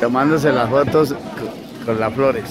Tomándose las fotos con las flores.